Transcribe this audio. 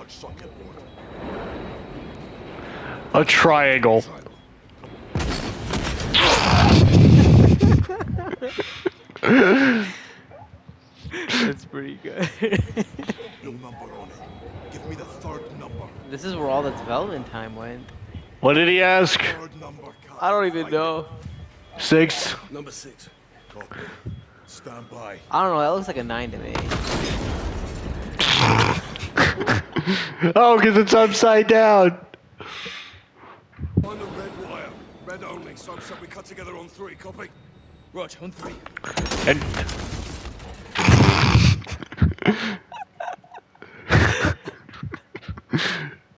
large socket board. A triangle. That's pretty good. No number on it. Give me the third number. this is where all the development time went. What did he ask? Third number. I don't even know. Six. Number six. Copy. Stand by. I don't know. That looks like a nine to me. Oh, because it's upside down. On the red wire. Red only. So I'm set. We cut together on three. Copy. Roger, on three. And.